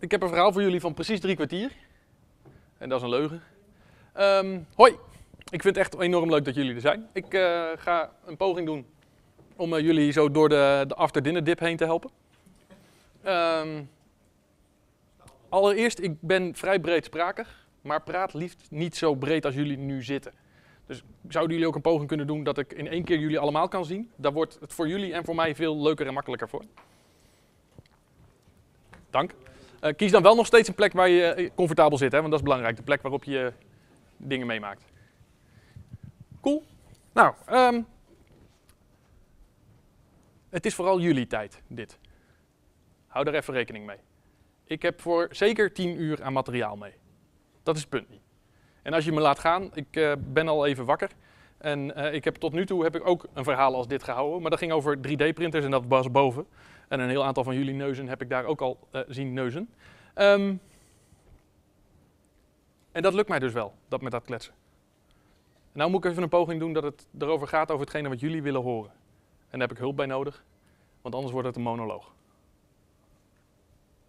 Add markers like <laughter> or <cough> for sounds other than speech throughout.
ik heb een verhaal voor jullie van precies drie kwartier. En dat is een leugen. Ehm, hoi, ik vind het echt enorm leuk dat jullie er zijn. Ik eh, ga een poging doen om eh, jullie zo door de, de after dinner dip heen te helpen. Ehm, allereerst, ik ben vrij breedsprakig, maar praat liefst niet zo breed als jullie nu zitten. Dus zouden jullie ook een poging kunnen doen dat ik in één keer jullie allemaal kan zien? Daar wordt het voor jullie en voor mij veel leuker en makkelijker voor. Dank. Eh, kies dan wel nog steeds een plek waar je eh, comfortabel zit, hè, want dat is belangrijk. De plek waarop je dingen meemaakt. Cool. Nou, ehm, het is vooral jullie tijd, dit. Hou er even rekening mee. Ik heb voor zeker 10 uur aan materiaal mee. Dat is het punt. En als je me laat gaan, ik eh, ben al even wakker. En eh, ik heb tot nu toe heb ik ook een verhaal als dit gehouden. Maar dat ging over 3D-printers en dat was boven. En een heel aantal van jullie neuzen heb ik daar ook al eh, zien neuzen. Ehm, en dat lukt mij dus wel, dat met dat kletsen. En nou moet ik even een poging doen dat het erover gaat over hetgene wat jullie willen horen. En daar heb ik hulp bij nodig, want anders wordt het een monoloog.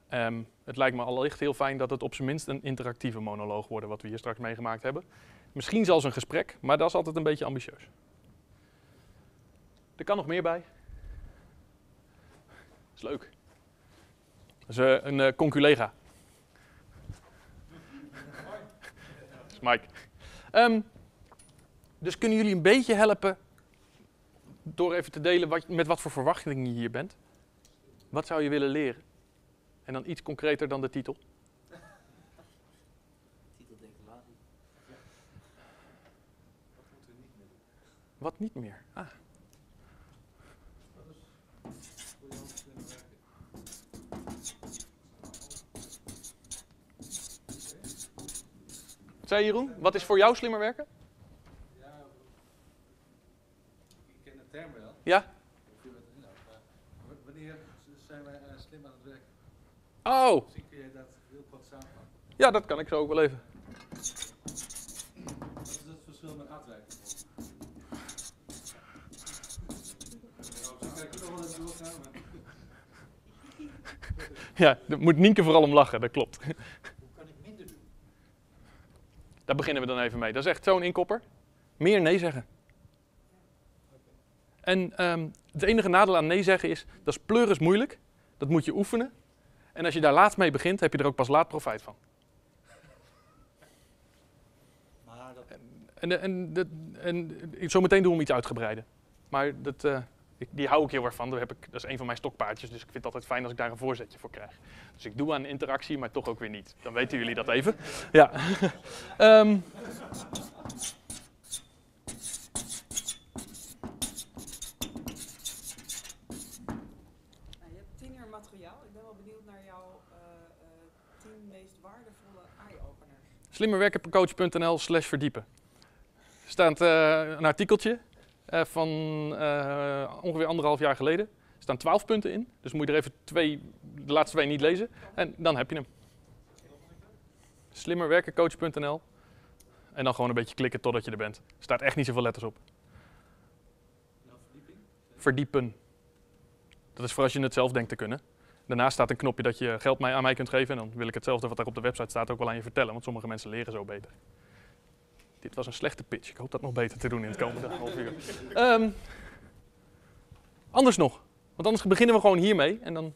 Ehm, het lijkt me allicht heel fijn dat het op zijn minst een interactieve monoloog wordt, wat we hier straks meegemaakt hebben. Misschien zelfs een gesprek, maar dat is altijd een beetje ambitieus. Er kan nog meer bij. Is leuk. Dat is eh, een uh, conculega. dat is Mike. Ehm, dus kunnen jullie een beetje helpen door even te delen wat, met wat voor verwachtingen je hier bent? Wat zou je willen leren? En dan iets concreter dan de titel. Titel denk ik later. Wat moeten we niet meer doen? Wat niet meer? Ah, Wat is voor jou slim werken? wat zei je, Jeroen? Wat is voor jou slimmer werken? Ja, ik ken de term wel. Ja? W- wanneer zijn wij eh, slim aan het werken? Oh, Misschien kun je dat heel kort samenvatten. ja, dat kan ik zo ook wel even. Wat is het verschil met maar <laughs> Ja, daar moet Nienke vooral om lachen, dat klopt. Hoe kan ik minder doen? Daar beginnen we dan even mee. Dat is echt zo'n inkopper. Meer nee zeggen. En ehm, het enige nadeel aan nee zeggen is, dat is pleuris moeilijk. Dat moet je oefenen. En als je daar laat mee begint, heb je er ook pas laat profijt van. Maar dat, En, en, en zometeen doen we hem iets uitgebreider. Maar dat, eh, ik, die hou ik heel erg van. Daar heb ik, dat is een van mijn stokpaardjes. Dus ik vind het altijd fijn als ik daar een voorzetje voor krijg. Dus ik doe aan interactie, maar toch ook weer niet. Dan weten jullie dat even. Ja. <laughs> Ehm, Nou, je hebt tien uur materiaal. Ik ben wel benieuwd naar jouw eh, eh, tien meest waardevolle eye-openers. slimmerwerkencoach.nl slash verdiepen. Er staat eh, een artikeltje eh, van eh, ongeveer anderhalf jaar geleden. Er staan twaalf punten in. Dus moet je er even twee, de laatste twee niet lezen. En dan heb je hem. Slimmerwerkencoach.nl En dan gewoon een beetje klikken totdat je er bent. Er staat echt niet zoveel letters op. Verdiepen. Dat is voor als je het zelf denkt te kunnen. Daarnaast staat een knopje dat je geld aan mij kunt geven. En dan wil ik hetzelfde wat er op de website staat ook wel aan je vertellen. Want sommige mensen leren zo beter. Dit was een slechte pitch. Ik hoop dat nog beter te doen in het komende half uur. Ehm, anders nog. Want anders beginnen we gewoon hiermee. En dan...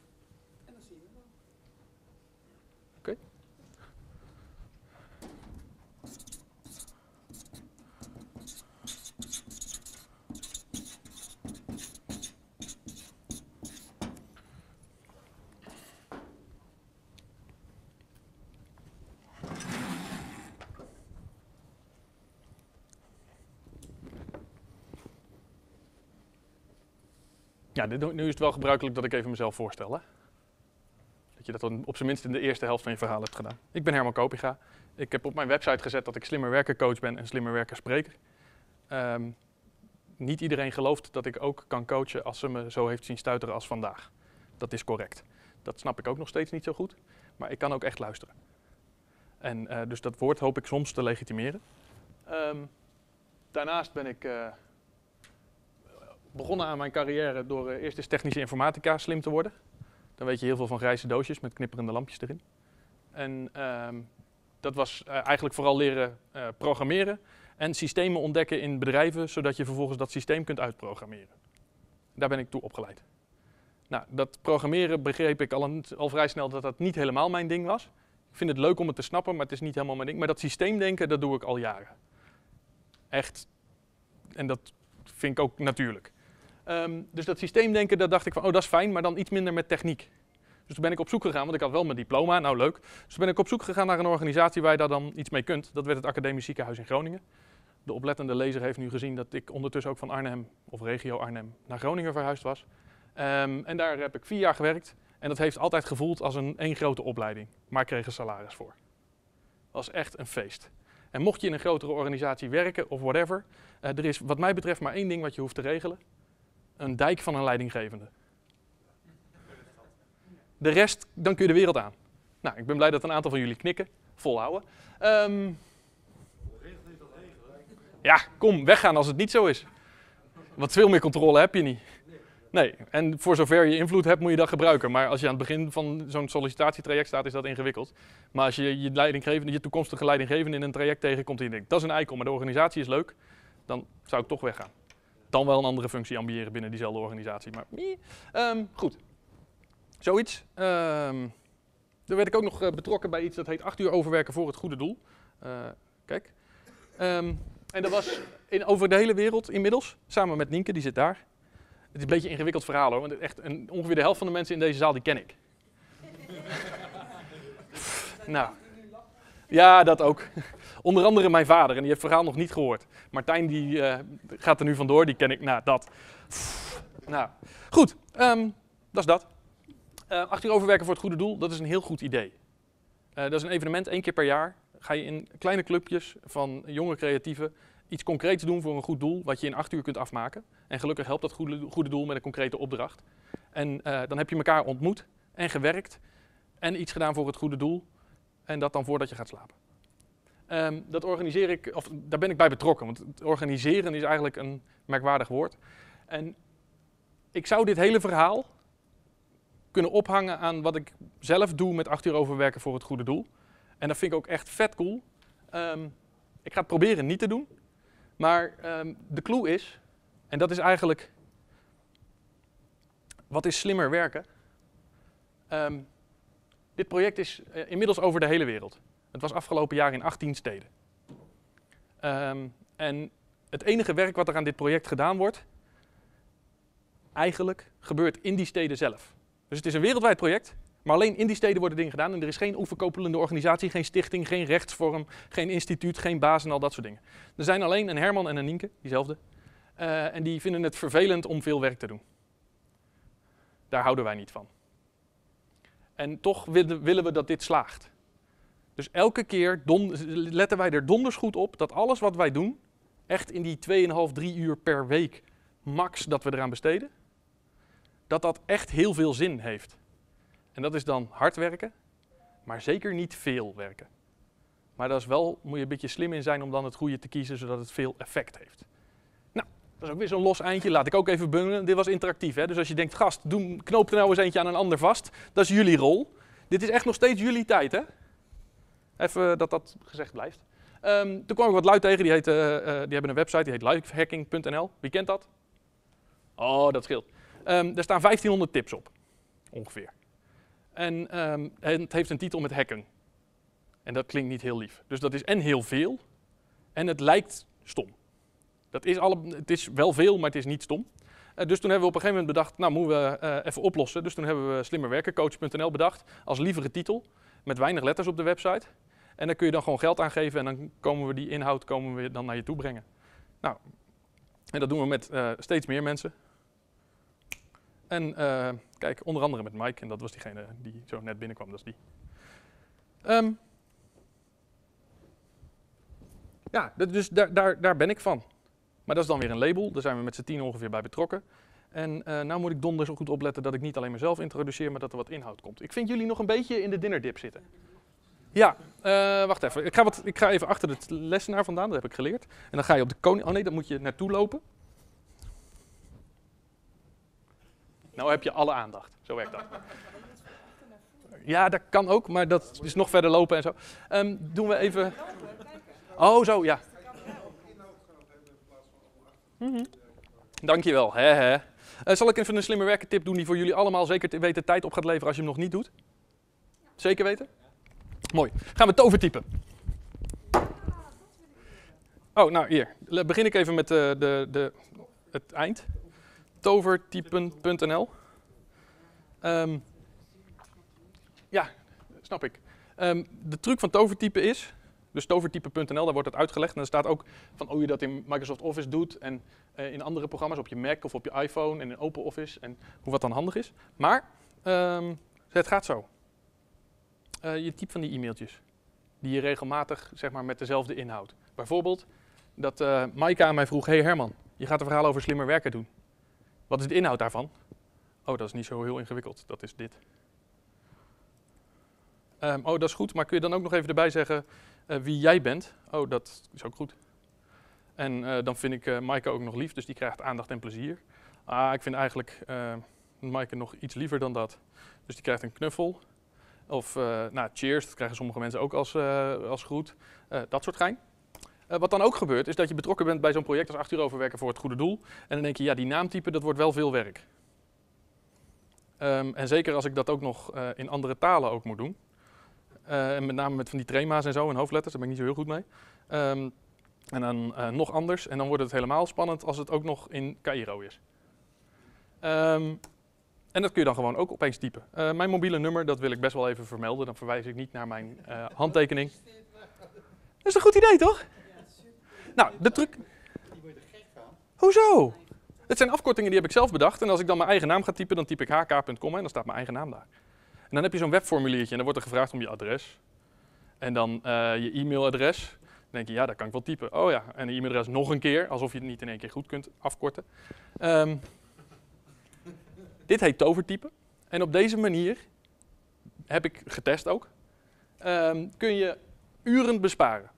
Ja, dit- nu is het wel gebruikelijk dat ik even mezelf voorstel. Hè? Dat je dat dan op zijn minst in de eerste helft van je verhaal hebt gedaan. Ik ben Herman Kopiga. Ik heb op mijn website gezet dat ik slimmer werken coach ben en slimmer werken spreker. Ehm, niet iedereen gelooft dat ik ook kan coachen als ze me zo heeft zien stuiteren als vandaag. Dat is correct. Dat snap ik ook nog steeds niet zo goed. Maar ik kan ook echt luisteren. En eh, dus dat woord hoop ik soms te legitimeren. Ehm, daarnaast ben ik eh, begonnen aan mijn carrière door eh, eerst eens technische informatica slim te worden. Dan weet je heel veel van grijze doosjes met knipperende lampjes erin. En ehm, dat was eh, eigenlijk vooral leren eh, programmeren en systemen ontdekken in bedrijven, zodat je vervolgens dat systeem kunt uitprogrammeren. Daar ben ik toe opgeleid. Nou, dat programmeren begreep ik al, al vrij snel dat dat niet helemaal mijn ding was. Ik vind het leuk om het te snappen, maar het is niet helemaal mijn ding. Maar dat systeemdenken, dat doe ik al jaren. Echt. En dat vind ik ook natuurlijk. Ehm, dus dat systeemdenken, daar dacht ik van, oh dat is fijn, maar dan iets minder met techniek. Dus toen ben ik op zoek gegaan, want ik had wel mijn diploma, nou leuk. Dus toen ben ik op zoek gegaan naar een organisatie waar je daar dan iets mee kunt. Dat werd het Academisch Ziekenhuis in Groningen. De oplettende lezer heeft nu gezien dat ik ondertussen ook van Arnhem, of regio Arnhem, naar Groningen verhuisd was. Ehm, en daar heb ik vier jaar gewerkt. En dat heeft altijd gevoeld als een één grote opleiding. Maar ik kreeg er salaris voor. Dat was echt een feest. En mocht je in een grotere organisatie werken of whatever, eh, er is wat mij betreft maar één ding wat je hoeft te regelen. Een dijk van een leidinggevende. De rest, dan kun je de wereld aan. Nou, ik ben blij dat een aantal van jullie knikken. Volhouden. Ehm, ja, kom, weggaan als het niet zo is. Want veel meer controle heb je niet. Nee, en voor zover je invloed hebt, moet je dat gebruiken. Maar als je aan het begin van zo'n sollicitatietraject staat, is dat ingewikkeld. Maar als je je, leidinggevende, je toekomstige leidinggevende in een traject tegenkomt en je denkt, dat is een eikel, maar de organisatie is leuk, dan zou ik toch weggaan. Dan wel een andere functie ambiëren binnen diezelfde organisatie. Maar. Ehm, goed, zoiets. Dan werd ik ook nog eh, betrokken bij iets dat heet 8 uur overwerken voor het goede doel. Eh, kijk. Ehm, en dat was in, over de hele wereld inmiddels, samen met Nienke, die zit daar. Het is een beetje een ingewikkeld verhaal hoor, want echt een, ongeveer de helft van de mensen in deze zaal die ken ik. <laughs> nou, ja, dat ook. Onder andere mijn vader, en die heeft het verhaal nog niet gehoord. Martijn die eh, gaat er nu vandoor, die ken ik, nou dat. nou, goed, ehm, dat is dat. Eh acht uur overwerken voor het goede doel, dat is een heel goed idee. Eh, dat is een evenement, één keer per jaar. Ga je in kleine clubjes van jonge creatieven iets concreets doen voor een goed doel, wat je in acht uur kunt afmaken. En gelukkig helpt dat goede, goede doel met een concrete opdracht. En dan heb je elkaar ontmoet en gewerkt en iets gedaan voor het goede doel. En dat dan voordat je gaat slapen. Ehm, dat organiseer ik, of daar ben ik bij betrokken, want het organiseren is eigenlijk een merkwaardig woord. En ik zou dit hele verhaal kunnen ophangen aan wat ik zelf doe met acht uur overwerken voor het goede doel. En dat vind ik ook echt vet cool. Ehm, ik ga het proberen niet te doen. Maar ehm, de clue is, en dat is eigenlijk, wat is slimmer werken? Dit project is eh, inmiddels over de hele wereld. Het was afgelopen jaar in 18 steden. Ehm, en het enige werk wat er aan dit project gedaan wordt, eigenlijk gebeurt in die steden zelf. Dus het is een wereldwijd project, maar alleen in die steden worden dingen gedaan. En er is geen overkoepelende organisatie, geen stichting, geen rechtsvorm, geen instituut, geen baas en al dat soort dingen. Er zijn alleen een Herman en een Nienke, diezelfde. eh, en die vinden het vervelend om veel werk te doen. Daar houden wij niet van. En toch willen willen we dat dit slaagt. Dus elke keer letten wij er donders goed op dat alles wat wij doen, echt in die 2,5, 3 uur per week max dat we eraan besteden, dat dat echt heel veel zin heeft. En dat is dan hard werken, maar zeker niet veel werken. Maar dat is wel, moet je een beetje slim in zijn om dan het goede te kiezen, zodat het veel effect heeft. Nou, dat is ook weer zo'n los eindje. Laat ik ook even bungelen. Dit was interactief, hè? dus als je denkt, gast, doe, knoop er nou eens eentje aan een ander vast. Dat is jullie rol. Dit is echt nog steeds jullie tijd, hè? Even dat dat gezegd blijft. Ehm, toen kwam ik wat luid tegen, die, heet, eh, eh, die hebben een website, die heet lifehacking.nl. Wie kent dat? Oh, dat scheelt. Ehm, daar staan 1500 tips op, ongeveer. En, ehm, en het heeft een titel met hacken. En dat klinkt niet heel lief. Dus dat is en heel veel, en het lijkt stom. Dat is alle, het is wel veel, maar het is niet stom. Eh, dus toen hebben we op een gegeven moment bedacht, nou moeten we even oplossen. Dus toen hebben we slimmerwerkencoach.nl bedacht als lievere titel, met weinig letters op de website. En daar kun je dan gewoon geld aan geven en dan komen we die inhoud komen we dan naar je toe brengen. Nou, en dat doen we met eh, steeds meer mensen. En eh, kijk, onder andere met Mike, en dat was diegene die zo net binnenkwam, dat is die. Ehm, ja, dus daar, daar, daar ben ik van. Maar dat is dan weer een label, daar zijn we met z'n tien ongeveer bij betrokken. En eh nou moet ik donders goed opletten dat ik niet alleen mezelf introduceer, maar dat er wat inhoud komt. Ik vind jullie nog een beetje in de dinnerdip zitten. Ja, eh, wacht even. Ik ga, wat, ik ga even achter het lessenaar vandaan, dat heb ik geleerd. En dan ga je op de koning... Oh nee, dan moet je naartoe lopen. Nou heb je alle aandacht. Zo werkt dat. Ja, dat kan ook, maar dat is nog verder lopen en zo. Ehm, doen we even... Oh, zo, ja. Dat wel. Mhm. Dankjewel. Hè, hè. Eh, zal ik even een slimme werken tip doen die voor jullie allemaal zeker te weten tijd op gaat leveren als je hem nog niet doet? Zeker weten? Mooi. Gaan we tovertypen. Oh, nou hier. Begin ik even met eh, de, de, het eind. Tovertypen.nl Ehm, Ja, snap ik. Ehm, de truc van tovertypen is, dus tovertypen.nl, daar wordt het uitgelegd. En er staat ook van hoe je dat in Microsoft Office doet en eh, in andere programma's, op je Mac of op je iPhone en in OpenOffice en hoe wat dan handig is. Maar ehm, het gaat zo. Eh, je typt van die e-mailtjes die je regelmatig zeg maar, met dezelfde inhoud. Bijvoorbeeld dat eh Maaike aan mij vroeg, hey Herman, je gaat een verhaal over slimmer werken doen. Wat is de inhoud daarvan? Oh, dat is niet zo heel ingewikkeld. Dat is dit. Ehm, oh, dat is goed, maar kun je dan ook nog even erbij zeggen eh, wie jij bent? Oh, dat is ook goed. En eh, dan vind ik Maaike ook nog lief, dus die krijgt aandacht en plezier. Ah, ik vind eigenlijk eh Maaike nog iets liever dan dat. Dus die krijgt een knuffel. Of, nou, cheers, dat krijgen sommige mensen ook als, als groet. Dat soort gein. Wat dan ook gebeurt, is dat je betrokken bent bij zo'n project als 8 uur overwerken voor het goede doel. En dan denk je, ja, die naamtype, dat wordt wel veel werk. Ehm, en zeker als ik dat ook nog in andere talen ook moet doen. Eh, en met name met van die trema's en zo en hoofdletters, daar ben ik niet zo heel goed mee. Ehm, en dan eh, nog anders. En dan wordt het helemaal spannend als het ook nog in Cairo is. Ehm, en dat kun je dan gewoon ook opeens typen. Eh, mijn mobiele nummer, dat wil ik best wel even vermelden. Dan verwijs ik niet naar mijn handtekening. Dat is een goed idee, toch? Nou, de truc... Die worden gek gaan. Hoezo? Het zijn afkortingen die heb ik zelf bedacht. En als ik dan mijn eigen naam ga typen, dan typ ik hk.com en dan staat mijn eigen naam daar. En dan heb je zo'n webformuliertje en dan wordt er gevraagd om je adres. En dan eh, je e-mailadres. Dan denk je, ja, dat kan ik wel typen. Oh ja, en de e-mailadres nog een keer, alsof je het niet in één keer goed kunt afkorten. Ehm, dit heet tovertypen. En op deze manier, heb ik getest ook, ehm, kun je uren besparen.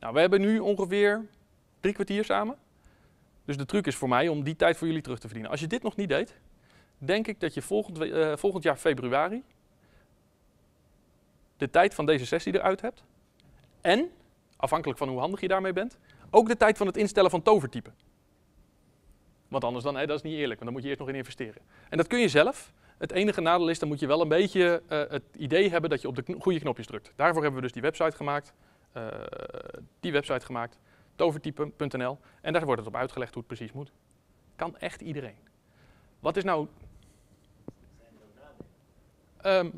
Nou, we hebben nu ongeveer drie kwartier samen. Dus de truc is voor mij om die tijd voor jullie terug te verdienen. Als je dit nog niet deed, denk ik dat je volgend, eh, volgend jaar februari de tijd van deze sessie eruit hebt. En, afhankelijk van hoe handig je daarmee bent, ook de tijd van het instellen van tovertypen. Want anders dan, dat is niet eerlijk, want dan moet je eerst nog in investeren. En dat kun je zelf. Het enige nadeel is, dan moet je wel een beetje eh, het idee hebben dat je op de goede knopjes drukt. Daarvoor hebben we dus die website gemaakt. eh, die website gemaakt, tovertypen.nl. En daar wordt het op uitgelegd hoe het precies moet. Kan echt iedereen. Wat is nou... Ehm,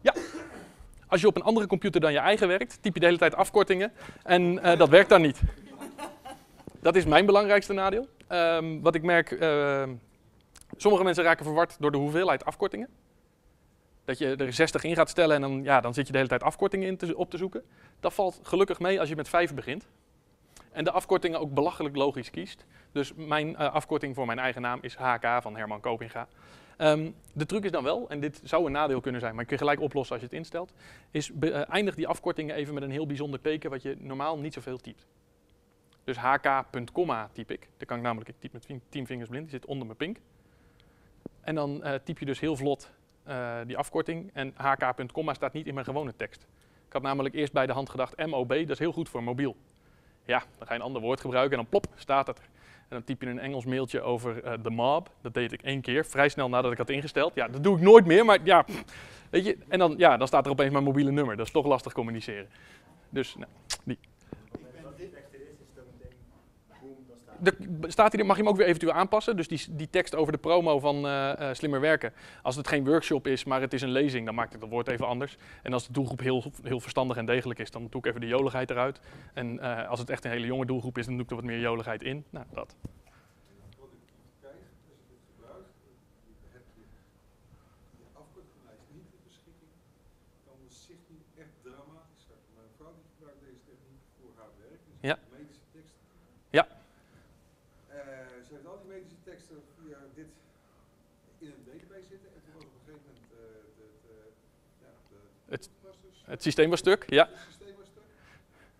ja. Als je op een andere computer dan je eigen werkt, typ je de hele tijd afkortingen en eh, dat werkt dan niet. Dat is mijn belangrijkste nadeel. Ehm, wat ik merk, ehm, sommige mensen raken verward door de hoeveelheid afkortingen. Dat je er 60 in gaat stellen en dan, ja, dan zit je de hele tijd afkortingen in op te zoeken. Dat valt gelukkig mee als je met 5 begint. En de afkortingen ook belachelijk logisch kiest. Dus mijn eh, afkorting voor mijn eigen naam is HK van Herman Kopinga. Ehm, de truc is dan wel, en dit zou een nadeel kunnen zijn, maar kun je gelijk oplossen als je het instelt, is eh, eindig die afkortingen even met een heel bijzonder teken wat je normaal niet zoveel typt. Dus hk.comma typ ik. Dan kan ik namelijk, ik typ met tien vingers blind, die zit onder mijn pink. En dan eh, typ je dus heel vlot eh, die afkorting. En hk.comma staat niet in mijn gewone tekst. Ik had namelijk eerst bij de hand gedacht MOB, dat is heel goed voor mobiel. Ja, dan ga je een ander woord gebruiken en dan plop, staat het er. En dan typ je een Engels mailtje over eh, de mob. Dat deed ik één keer, vrij snel nadat ik had ingesteld. Ja, dat doe ik nooit meer, maar ja, weet je. En dan, ja, dan staat er opeens mijn mobiele nummer. Dat is toch lastig communiceren. Dus, nou, die. De, staat hij er, mag je hem ook weer eventueel aanpassen. Dus die, die tekst over de promo van eh, eh, Slimmer Werken. Als het geen workshop is, maar het is een lezing, dan maakt het het woord even anders. En als de doelgroep heel, heel verstandig en degelijk is, dan doe ik even de joligheid eruit. En eh, als het echt een hele jonge doelgroep is, dan doe ik er wat meer joligheid in. Nou, dat. Productiviteit, als je dit gebruikt, dan heb je je afkortinglijst niet ter beschikking, dan zit die echt dramatisch uit. Mijn vrouw die gebruikt deze techniek voor haar werk, dus Ja. medische teksten. Ja. Eh, ze heeft al die medische teksten via dit in een database zitten en toen was op een gegeven moment eh, de, de, ja, de, Het- was dus, Het systeem was stuk, ja. het systeem was stuk.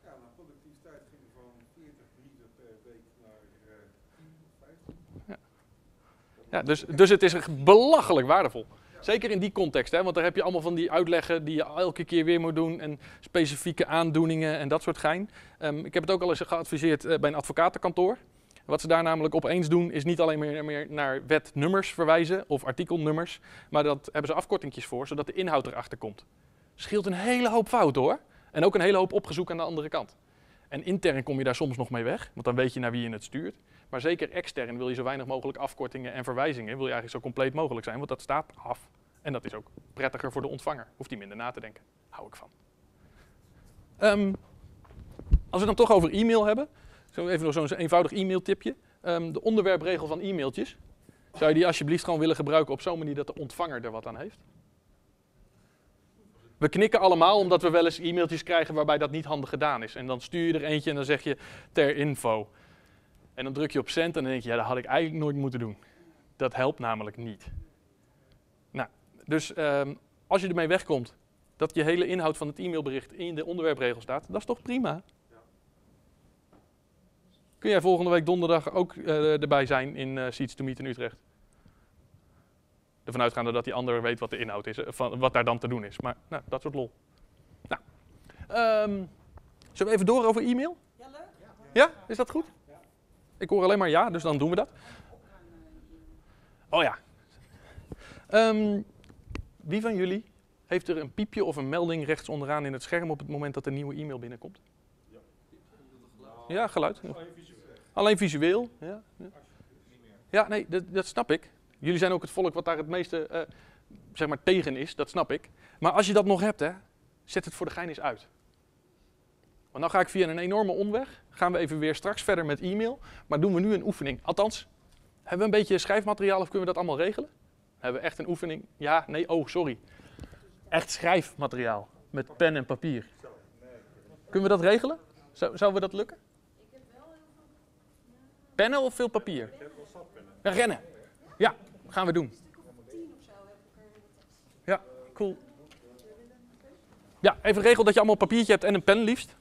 Ja, nou, productiviteit ging van 40 brieven per week naar eh 10 of 15. Ja, dus, dus het is belachelijk waardevol. Zeker in die context, hè? want daar heb je allemaal van die uitleggen die je elke keer weer moet doen en specifieke aandoeningen en dat soort gein. Ehm, ik heb het ook al eens geadviseerd eh, bij een advocatenkantoor. Wat ze daar namelijk opeens doen, is niet alleen meer, meer naar wetnummers verwijzen of artikelnummers, maar dat hebben ze afkortingjes voor, zodat de inhoud erachter komt. Scheelt een hele hoop fout hoor. En ook een hele hoop opgezoek aan de andere kant. En intern kom je daar soms nog mee weg, want dan weet je naar wie je het stuurt. Maar zeker extern wil je zo weinig mogelijk afkortingen en verwijzingen. Wil je eigenlijk zo compleet mogelijk zijn, want dat staat af. En dat is ook prettiger voor de ontvanger. Hoeft hij minder na te denken. Hou ik van. Ehm, als we dan toch over e-mail hebben. Even nog zo'n eenvoudig e-mailtipje. Ehm, de onderwerpregel van e-mailtjes. Zou je die alsjeblieft gewoon willen gebruiken op zo'n manier dat de ontvanger er wat aan heeft? We knikken allemaal omdat we wel eens e-mailtjes krijgen waarbij dat niet handig gedaan is. En dan stuur je er eentje en dan zeg je ter info. En dan druk je op send en dan denk je, ja, dat had ik eigenlijk nooit moeten doen. Dat helpt namelijk niet. Nou, dus ehm, als je ermee wegkomt dat je hele inhoud van het e-mailbericht in de onderwerpregel staat, dat is toch prima? Kun jij volgende week donderdag ook eh, erbij zijn in uh, Seats to Meet in Utrecht? Ervan uitgaande dat die ander weet wat de inhoud is, eh, van, wat daar dan te doen is. Maar nou, dat soort lol. Nou, ehm, zullen we even door over e-mail? Ja, leuk. Ja, is dat goed? Ik hoor alleen maar ja, dus dan doen we dat. Oh ja. Ehm, wie van jullie heeft er een piepje of een melding rechts onderaan in het scherm op het moment dat een nieuwe e-mail binnenkomt? Ja, geluid. Alleen visueel. Ja, ja. ja nee, dat, dat, snap ik. Jullie zijn ook het volk wat daar het meeste uh, zeg maar tegen is, dat snap ik. Maar als je dat nog hebt, hè, zet het voor de gein eens uit. Want dan ga ik via een enorme omweg, gaan we even weer straks verder met e-mail, maar doen we nu een oefening. Althans, hebben we een beetje schrijfmateriaal of kunnen we dat allemaal regelen? Hebben we echt een oefening? Ja, nee, oh, sorry. Echt schrijfmateriaal met pen en papier. Kunnen we dat regelen? Zou, zouden we dat lukken? Pennen of veel papier? Ja, rennen. Ja, gaan we doen. Ja, cool. Ja, even regel dat je allemaal papiertje hebt en een pen liefst.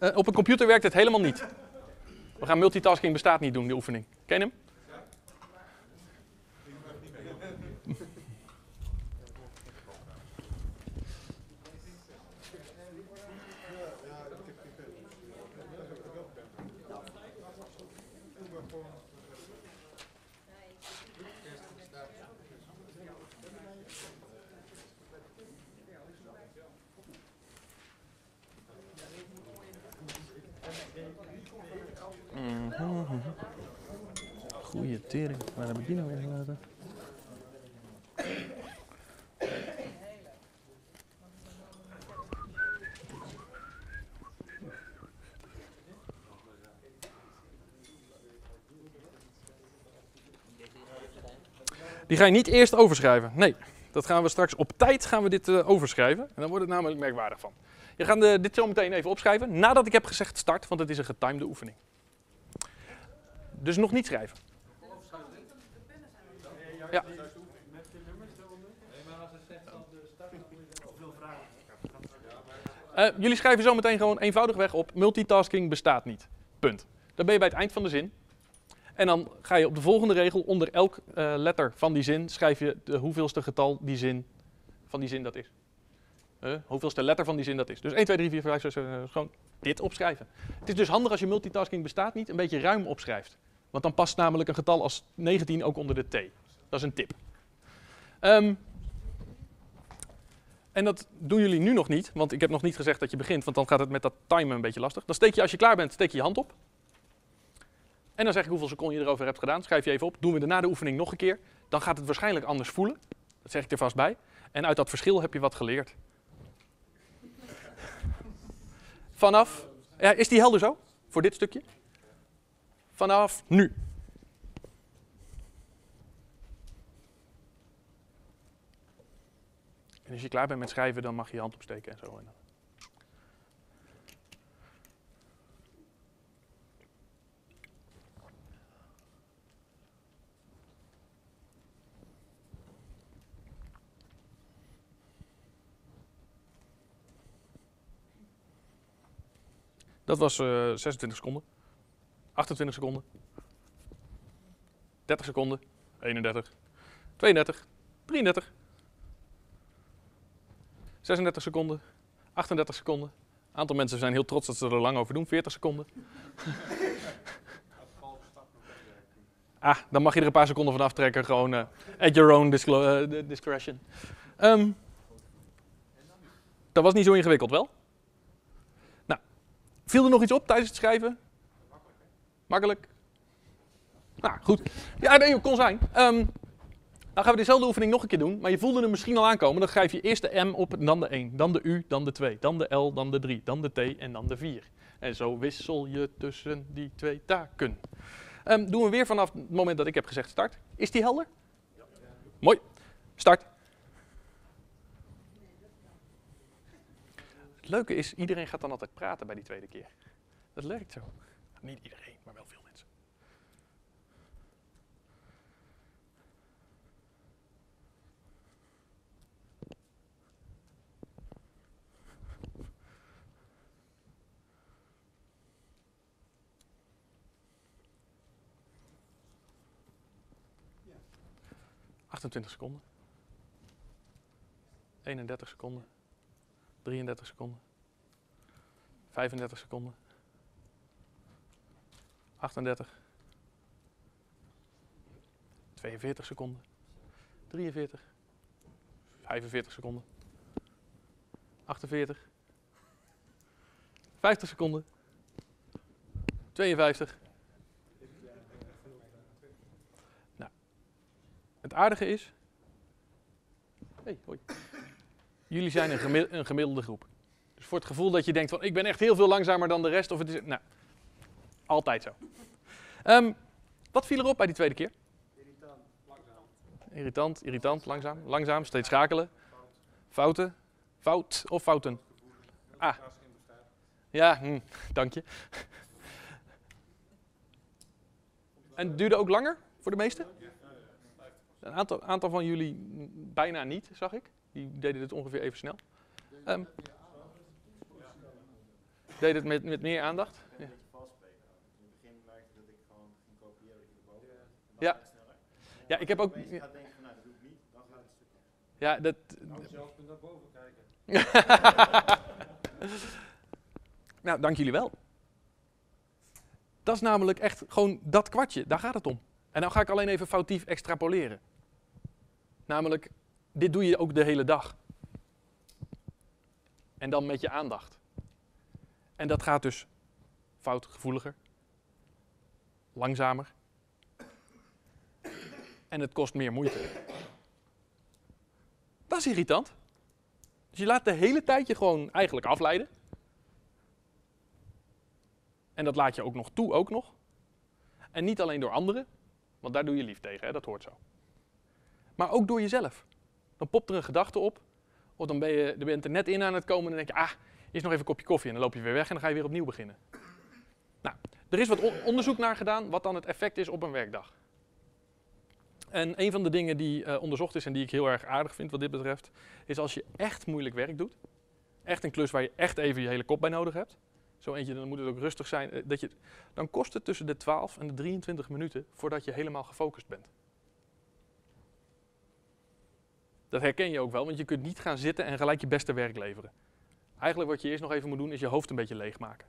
Uh, op een computer werkt het helemaal niet. We gaan multitasking bestaat niet doen, de oefening. Ken hem? Waar heb ik die nou? Die ga je niet eerst overschrijven. Nee, dat gaan we straks op tijd gaan we dit uh, overschrijven. En dan wordt het namelijk merkwaardig van. Je gaat uh, dit zo meteen even opschrijven nadat ik heb gezegd start, want het is een getimede oefening. Dus nog niet schrijven. Ja. Uh, jullie schrijven zo meteen gewoon eenvoudigweg op: multitasking bestaat niet. Punt. Dan ben je bij het eind van de zin. En dan ga je op de volgende regel onder elk uh, letter van die zin schrijf je de hoeveelste getal die zin van die zin dat is. Uh, hoeveelste letter van die zin dat is. Dus 1, 2, 3, 4, 5, 6, 7, gewoon dit opschrijven. Het is dus handig als je multitasking bestaat niet, een beetje ruim opschrijft. Want dan past namelijk een getal als 19 ook onder de T. Dat is een tip. Um, en dat doen jullie nu nog niet, want ik heb nog niet gezegd dat je begint, want dan gaat het met dat timen een beetje lastig. Dan steek je, als je klaar bent, steek je je hand op. En dan zeg ik hoeveel seconden je erover hebt gedaan. Schrijf je even op. Doen we na de oefening nog een keer. Dan gaat het waarschijnlijk anders voelen. Dat zeg ik er vast bij. En uit dat verschil heb je wat geleerd. Vanaf. Ja, is die helder zo? Voor dit stukje? Vanaf nu. En als je klaar bent met schrijven, dan mag je je hand opsteken en zo. Dat was uh, 26 seconden. 28 seconden. 30 seconden, 31, 32, 33, 36 seconden, 38 seconden. Een aantal mensen zijn heel trots dat ze er lang over doen, 40 seconden. <laughs> Ah, dan mag je er een paar seconden van aftrekken, gewoon eh, at your own eh, discretion. Ehm, dat was niet zo ingewikkeld, wel? Nou, viel er nog iets op tijdens het schrijven? Makkelijk? Nou, goed. Ja, nee, kon zijn. Ehm, dan gaan we dezelfde oefening nog een keer doen, maar je voelde hem misschien al aankomen. Dan schrijf je eerst de M op, dan de 1, dan de U, dan de 2, dan de L, dan de 3, dan de T en dan de 4. En zo wissel je tussen die twee taken. Ehm, doen we weer vanaf het moment dat ik heb gezegd start. Is die helder? Mooi. Start. Het leuke is, iedereen gaat dan altijd praten bij die tweede keer. Dat werkt zo. Niet iedereen, maar wel veel mensen. Ja. 28 seconden. 31 seconden. 33 seconden. 35 seconden. 38. 42 seconden. 43. 45 seconden. 48. 50 seconden. 52. Het aardige is. Hey, hoi. Jullie zijn een, gemi- een gemiddelde groep. Dus voor het gevoel dat je denkt van ik ben echt heel veel langzamer dan de rest. Of het is. Nou, altijd zo. Ehm, wat viel erop bij die tweede keer? Irritant, langzaam. Irritant, irritant, langzaam, langzaam, steeds schakelen. Fouten, fout of fouten. Ah. Ja, hm, dank je. En het duurde ook langer voor de meesten? Een aantal, aantal van jullie bijna niet, zag ik. Die deden het ongeveer even snel. Ehm deed het met, met meer aandacht? Ja. In het begin merkte dat ik gewoon ging kopiëren wat je erboven had. En Ja. Ja, ik heb ook. Meestal gaat denken van, nou, dat doe ik niet. Dan gaat het stuk. Ja, dat, Nou, zelf naar boven kijken. <laughs> nou, dank jullie wel. Dat is namelijk echt gewoon dat kwartje, daar gaat het om. En nou ga ik alleen even foutief extrapoleren. Namelijk, dit doe je ook de hele dag. En dan met je aandacht. En dat gaat dus fout, gevoeliger, langzamer. En het kost meer moeite. Dat is irritant. Dus je laat de hele tijd je gewoon eigenlijk afleiden. En dat laat je ook nog toe, ook nog. En niet alleen door anderen, want daar doe je lief tegen, hè? dat hoort zo. Maar ook door jezelf. Dan popt er een gedachte op, of dan ben je, je bent er net in aan het komen en dan denk je, ah, eerst nog even een kopje koffie en dan loop je weer weg en dan ga je weer opnieuw beginnen. Nou, er is wat on- onderzoek naar gedaan wat dan het effect is op een werkdag. En een van de dingen die eh, onderzocht is en die ik heel erg aardig vind wat dit betreft, is als je echt moeilijk werk doet, echt een klus waar je echt even je hele kop bij nodig hebt, zo eentje, dan moet het ook rustig zijn, eh, dat je, dan kost het tussen de 12 en de 23 minuten voordat je helemaal gefocust bent. Dat herken je ook wel, want je kunt niet gaan zitten en gelijk je beste werk leveren. Eigenlijk wat je eerst nog even moet doen, is je hoofd een beetje leegmaken.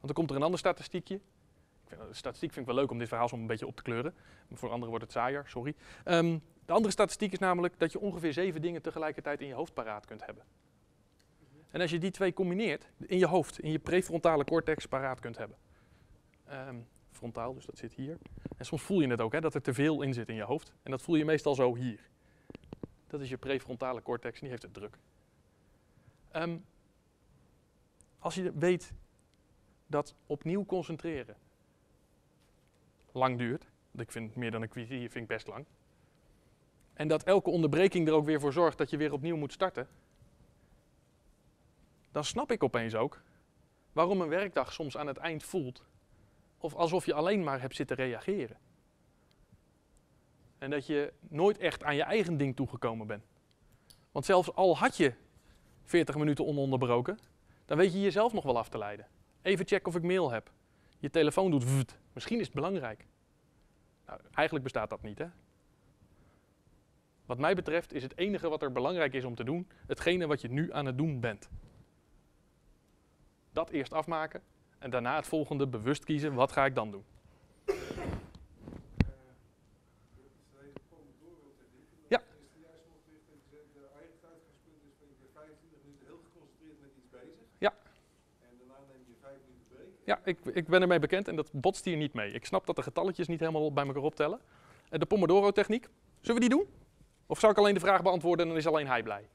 Want dan komt er een ander statistiekje. Ik vind, de statistiek vind ik wel leuk om dit verhaal zo een beetje op te kleuren. Voor anderen wordt het saaier, sorry. Ehm, de andere statistiek is namelijk dat je ongeveer zeven dingen tegelijkertijd in je hoofd paraat kunt hebben. En als je die twee combineert, in je hoofd, in je prefrontale cortex paraat kunt hebben. Ehm, frontaal, dus dat zit hier. En soms voel je het ook, hè, dat er te veel in zit in je hoofd. En dat voel je meestal zo hier. Dat is je prefrontale cortex en die heeft het druk. Ehm, als je weet dat opnieuw concentreren lang duurt, want ik vind meer dan een kwartier vind ik best lang. En dat elke onderbreking er ook weer voor zorgt dat je weer opnieuw moet starten. Dan snap ik opeens ook waarom een werkdag soms aan het eind voelt of alsof je alleen maar hebt zitten reageren. En dat je nooit echt aan je eigen ding toegekomen bent. Want zelfs al had je 40 minuten ononderbroken, dan weet je jezelf nog wel af te leiden. Even checken of ik mail heb. Je telefoon doet vut. Misschien is het belangrijk. Nou, eigenlijk bestaat dat niet, hè? Wat mij betreft is het enige wat er belangrijk is om te doen, hetgene wat je nu aan het doen bent. Dat eerst afmaken en daarna het volgende bewust kiezen, wat ga ik dan doen? Eh, de Pomodoro-techniek. Ja. Is het juist opgericht dat je zegt, de eigen uitgangspunt is van je bent 25 minuten heel geconcentreerd met iets bezig. Ja. En daarna neem je 5 minuten break. Ja, ik, ik ben ermee bekend en dat botst hier niet mee. Ik snap dat de getalletjes niet helemaal bij elkaar optellen. Eh, De Pomodoro-techniek, zullen we die doen? Of zou ik alleen de vraag beantwoorden en dan is alleen hij blij?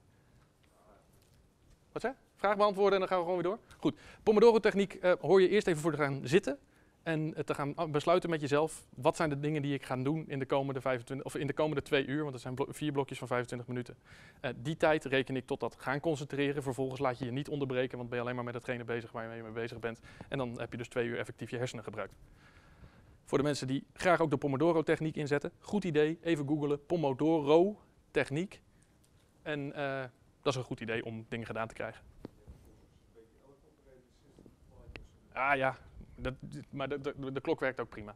Wat zeg? Vraag beantwoorden en dan gaan we gewoon weer door. Goed, Pomodoro-techniek eh, hoor je eerst even voor te gaan zitten en te gaan a- besluiten met jezelf. Wat zijn de dingen die ik ga doen in de komende, 25, of in de komende twee uur? Want dat zijn vier blokjes van 25 minuten. Eh, die tijd reken ik tot dat gaan concentreren. Vervolgens laat je je niet onderbreken, want ben je alleen maar met hetgene bezig waar je mee bezig bent. En dan heb je dus twee uur effectief je hersenen gebruikt. Voor de mensen die graag ook de Pomodoro-techniek inzetten, goed idee. Even googelen, Pomodoro-techniek. En eh, dat is een goed idee om dingen gedaan te krijgen. Ah ja, dat, maar de, de, klok werkt ook prima.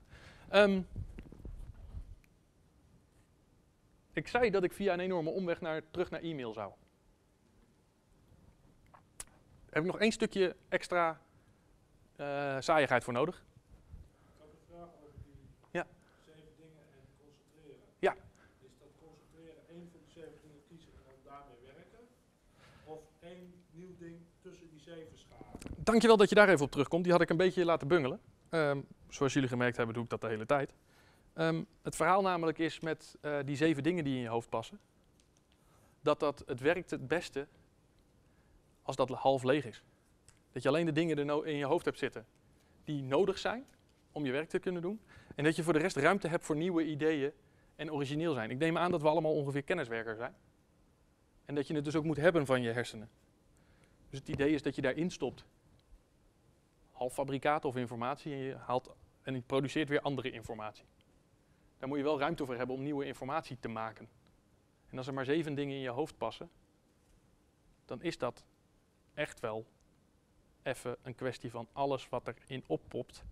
Ehm, ik zei dat ik via een enorme omweg naar, terug naar e-mail zou. Heb ik nog één stukje extra eh saaiigheid voor nodig? Ik had een vraag over die Ja. zeven dingen en concentreren. Ja. Is dat concentreren één van die zeven dingen kiezen en dan daarmee werken? Of één nieuw ding tussen die zeven scharen? Dankjewel dat je daar even op terugkomt. Die had ik een beetje laten bungelen. Ehm, zoals jullie gemerkt hebben, doe ik dat de hele tijd. Ehm, het verhaal namelijk is met eh, die zeven dingen die in je hoofd passen. Dat dat het werkt het beste als dat half leeg is. Dat je alleen de dingen er in je hoofd hebt zitten die nodig zijn om je werk te kunnen doen. En dat je voor de rest ruimte hebt voor nieuwe ideeën en origineel zijn. Ik neem aan dat we allemaal ongeveer kenniswerker zijn. En dat je het dus ook moet hebben van je hersenen. Dus het idee is dat je daarin stopt halffabrikaten of informatie en je haalt en je produceert weer andere informatie. Daar moet je wel ruimte voor hebben om nieuwe informatie te maken. En als er maar zeven dingen in je hoofd passen, dan is dat echt wel even een kwestie van alles wat erin oppopt,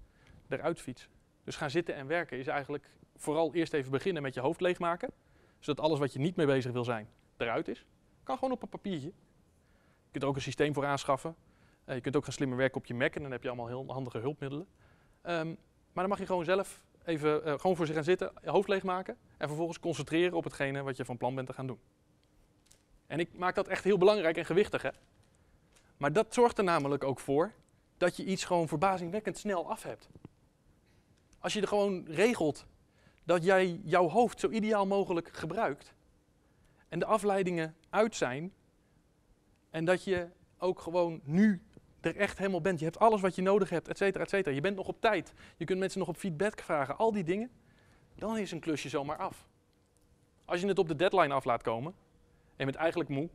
eruit fietsen. Dus gaan zitten en werken is eigenlijk vooral eerst even beginnen met je hoofd leegmaken, zodat alles wat je niet mee bezig wil zijn, eruit is. Kan gewoon op een papiertje. Je kunt er ook een systeem voor aanschaffen. Eh, je kunt ook gaan slimmer werken op je Mac en dan heb je allemaal heel handige hulpmiddelen. Ehm, maar dan mag je gewoon zelf even eh, gewoon voor zich gaan zitten, je hoofd leegmaken en vervolgens concentreren op hetgene wat je van plan bent te gaan doen. En ik maak dat echt heel belangrijk en gewichtig, hè. Maar dat zorgt er namelijk ook voor dat je iets gewoon verbazingwekkend snel af hebt. Als je er gewoon regelt dat jij jouw hoofd zo ideaal mogelijk gebruikt en de afleidingen uit zijn en dat je ook gewoon nu er echt helemaal bent. Je hebt alles wat je nodig hebt, et cetera, et cetera. Je bent nog op tijd. Je kunt mensen nog op feedback vragen. Al die dingen. Dan is een klusje zomaar af. Als je het op de deadline af laat komen. En je bent eigenlijk moe.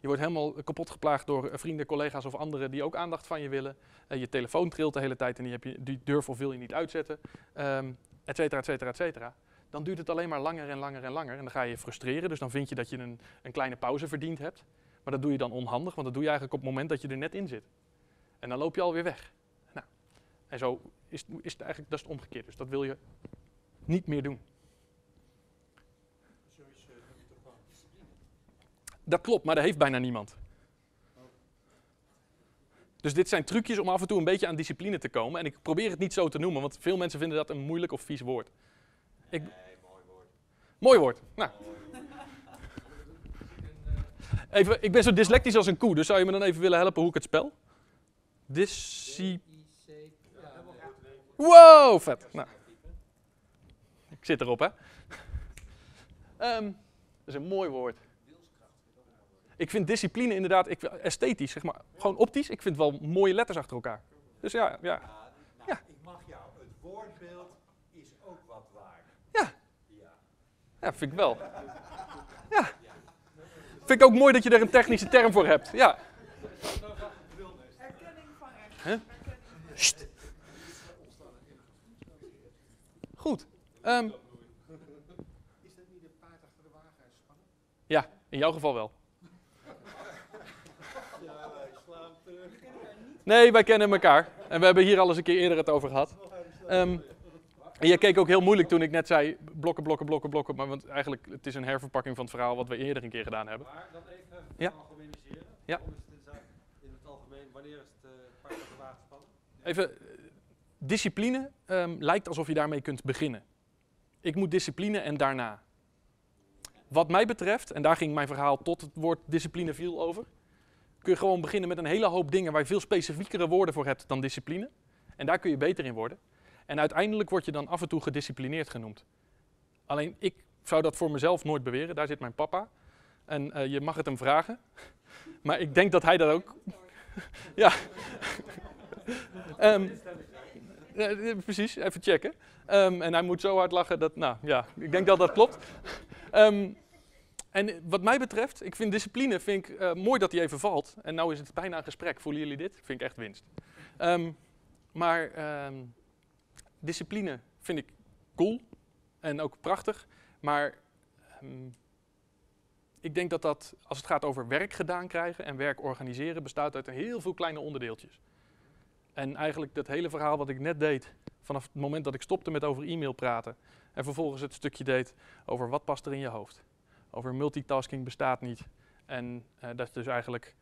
Je wordt helemaal kapot geplaagd door eh, vrienden, collega's of anderen die ook aandacht van je willen. Eh, je telefoon trilt de hele tijd en die, heb die durf of wil je niet uitzetten. Ehm et cetera, et cetera, et cetera. Dan duurt het alleen maar langer en langer en langer. En dan ga je je frustreren. Dus dan vind je dat je een, een kleine pauze verdiend hebt. Maar dat doe je dan onhandig, want dat doe je eigenlijk op het moment dat je er net in zit. En dan loop je alweer weg. Nou, en zo is, is het eigenlijk dat is het omgekeerd. Dus dat wil je niet meer doen. Dat klopt, maar dat heeft bijna niemand. Dus dit zijn trucjes om af en toe een beetje aan discipline te komen. En ik probeer het niet zo te noemen, want veel mensen vinden dat een moeilijk of vies woord. Ik, Nee, mooi woord. mooi woord. Nou, even, ik ben zo dyslectisch als een koe, dus zou je me dan even willen helpen hoe ik het spel? Disci... Wow, vet. Nou, ik zit erop, hè. Ehm, dat is een mooi woord. Ik vind discipline inderdaad ik, esthetisch, zeg maar. Gewoon optisch. Ik vind wel mooie letters achter elkaar. Dus ja, ja. Ja, nou, ik mag jou. Het woordbeeld is ook wat waard. Ja. Ja. Ja, vind ik wel. Ja. Vind ik ook mooi dat je er een technische term voor hebt. Ja. Erkenning van. Goed. Ehm, Is dat niet een paard achter de wagen uitspannen? ja, in jouw geval wel. Nee, wij kennen elkaar. En we hebben hier al eens een keer eerder het over gehad. Ehm, En je keek ook heel moeilijk toen ik net zei blokken, blokken, blokken, blokken. Maar want eigenlijk, het is een herverpakking van het verhaal wat we eerder een keer gedaan hebben. Maar dan even Ja. algemeniseren. Ja. In, het algemeen, wanneer is het uh, paard wagen spannen? Even, eh, discipline ehm, lijkt alsof je daarmee kunt beginnen. Ik moet discipline en daarna. Wat mij betreft, en daar ging mijn verhaal tot het woord discipline viel over, kun je gewoon beginnen met een hele hoop dingen waar je veel specifiekere woorden voor hebt dan discipline. En daar kun je beter in worden. En uiteindelijk word je dan af en toe gedisciplineerd genoemd. Alleen ik zou dat voor mezelf nooit beweren, daar zit mijn papa. En eh, je mag het hem vragen. <laughs> Maar ik denk dat hij dat ook. <laughs> ja. <laughs> Ehm, ja, eh, precies, even checken. Ehm, en hij moet zo hard lachen dat, nou ja, ik denk dat dat klopt. Ehm, en wat mij betreft, ik vind discipline vind ik, eh, mooi dat die even valt. En nou is het bijna een gesprek. Voelen jullie dit? Vind ik echt winst. Maar discipline vind ik cool en ook prachtig. Maar ehm, ik denk dat dat, als het gaat over werk gedaan krijgen en werk organiseren, bestaat uit heel veel kleine onderdeeltjes. En eigenlijk dat hele verhaal wat ik net deed, vanaf het moment dat ik stopte met over e-mail praten en vervolgens het stukje deed over wat past er in je hoofd. Over multitasking bestaat niet. En eh, dat dus eigenlijk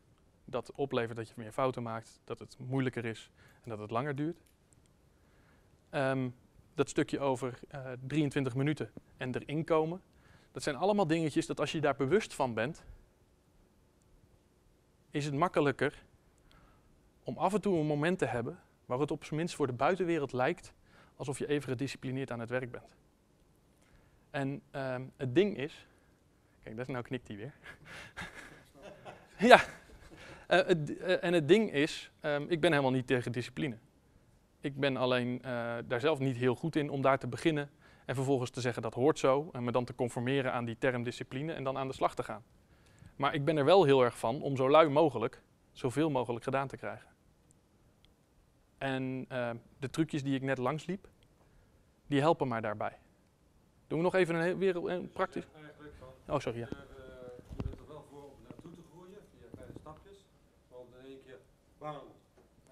dat oplevert dat je meer fouten maakt, dat het moeilijker is en dat het langer duurt. Ehm, dat stukje over eh, 23 minuten en erin komen. Dat zijn allemaal dingetjes dat als je daar bewust van bent, is het makkelijker om af en toe een moment te hebben waar het op zijn minst voor de buitenwereld lijkt alsof je even gedisciplineerd aan het werk bent. En ehm, het ding is, kijk, dat nou knikt hij weer. <laughs> ja, Eh, eh, en het ding is, ehm, ik ben helemaal niet tegen discipline. Ik ben alleen eh, daar zelf niet heel goed in om daar te beginnen en vervolgens te zeggen dat hoort zo en me dan te conformeren aan die term discipline en dan aan de slag te gaan. Maar ik ben er wel heel erg van om zo lui mogelijk zoveel mogelijk gedaan te krijgen. En eh, de trucjes die ik net langsliep, die helpen maar daarbij. Doen we nog even een, heel- weer een praktisch... Oh, sorry, ja. je, eh, je bent er wel voor om naartoe te groeien, via kleine stapjes. Want in één keer, bam.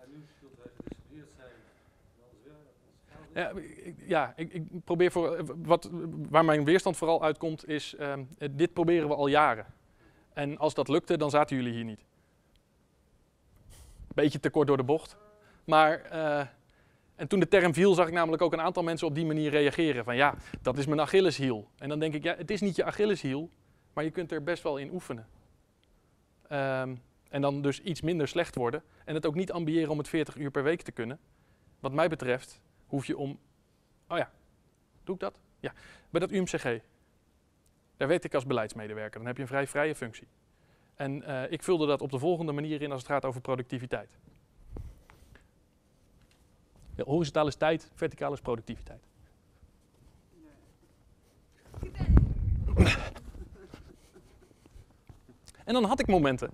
En nu zult wij gedisciplineerd zijn. En alles weer, alles gaat weer. Ja, ik, ja, ik, ik probeer voor, eh, wat, waar mijn weerstand vooral uitkomt, is ehm, eh, dit proberen we al jaren. En als dat lukte, dan zaten jullie hier niet. Beetje te kort door de bocht. Maar, eh, en toen de term viel, zag ik namelijk ook een aantal mensen op die manier reageren. Van ja, dat is mijn Achilleshiel. En dan denk ik, ja, het is niet je Achilleshiel, maar je kunt er best wel in oefenen. Ehm, en dan dus iets minder slecht worden. En het ook niet ambiëren om het 40 uur per week te kunnen. Wat mij betreft hoef je om. Oh ja, doe ik dat? Ja, bij dat UMCG. Daar werkte ik als beleidsmedewerker. Dan heb je een vrij vrije functie. En eh, ik vulde dat op de volgende manier in als het gaat over productiviteit. Ja, horizontaal is tijd, verticaal is productiviteit. En dan had ik momenten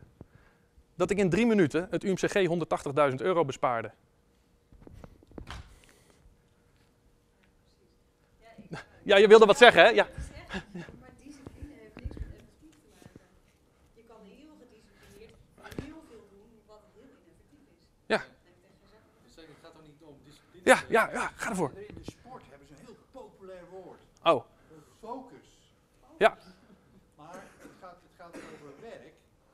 dat ik in drie minuten het UMCG 180.000 euro bespaarde. Ja, je wilde wat zeggen, hè? Ja. Maar discipline heeft niks met effectief te maken. Je kan heel gedisciplineerd heel veel doen wat heel ineffectief is. Ja. Dus zeg, het gaat toch niet om discipline? Ja, ja, ja, ga ervoor. In de sport hebben ze een heel populair woord. Oh, Focus. Ja. Maar het gaat, het gaat over werk.